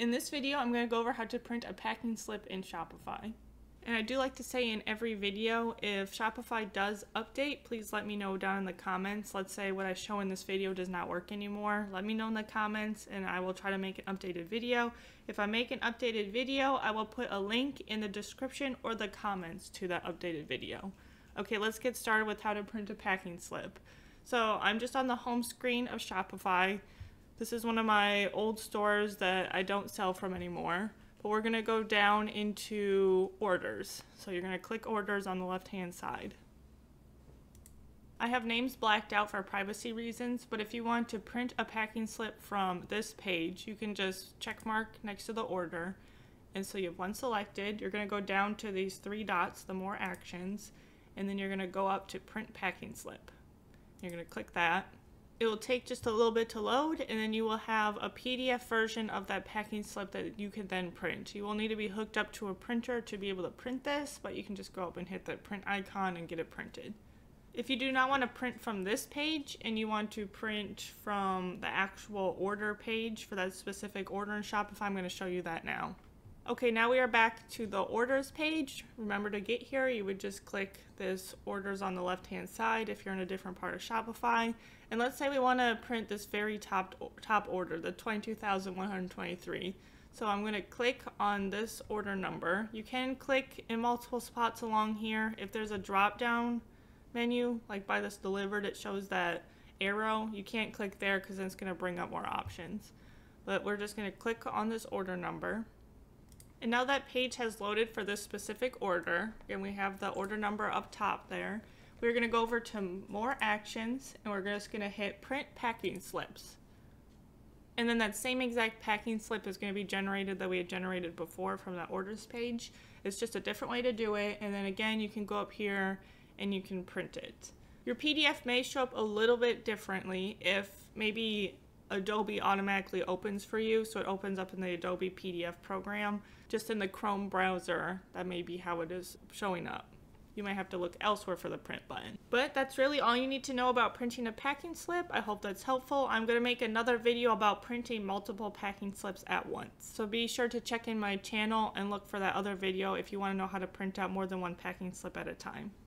In this video, I'm going to go over how to print a packing slip in Shopify. And I do like to say in every video, if Shopify does update, please let me know down in the comments. Let's say what I show in this video does not work anymore. Let me know in the comments and I will try to make an updated video. If I make an updated video, I will put a link in the description or the comments to that updated video. Okay, let's get started with how to print a packing slip. So I'm just on the home screen of Shopify. This is one of my old stores that I don't sell from anymore. But we're going to go down into orders. So you're going to click orders on the left hand side. I have names blacked out for privacy reasons, but if you want to print a packing slip from this page, you can just check mark next to the order. And so you have one selected. You're going to go down to these three dots, the more actions, and then you're going to go up to print packing slip. You're going to click that it will take just a little bit to load and then you will have a PDF version of that packing slip that you can then print. You will need to be hooked up to a printer to be able to print this, but you can just go up and hit the print icon and get it printed. If you do not want to print from this page and you want to print from the actual order page for that specific order in Shopify, I'm going to show you that now. Okay, now we are back to the orders page. Remember to get here, you would just click this orders on the left hand side if you're in a different part of Shopify. And let's say we want to print this very top, top order, the 22,123. So I'm going to click on this order number. You can click in multiple spots along here. If there's a drop down menu, like by this delivered, it shows that arrow. You can't click there because then it's going to bring up more options. But we're just going to click on this order number. And now that page has loaded for this specific order, and we have the order number up top there, we're going to go over to more actions, and we're just going to hit print packing slips. And then that same exact packing slip is going to be generated that we had generated before from that orders page. It's just a different way to do it. And then again, you can go up here and you can print it. Your PDF may show up a little bit differently if maybe Adobe automatically opens for you. So it opens up in the Adobe PDF program. Just in the Chrome browser, that may be how it is showing up. You might have to look elsewhere for the print button. But that's really all you need to know about printing a packing slip. I hope that's helpful. I'm going to make another video about printing multiple packing slips at once. So be sure to check in my channel and look for that other video if you want to know how to print out more than one packing slip at a time.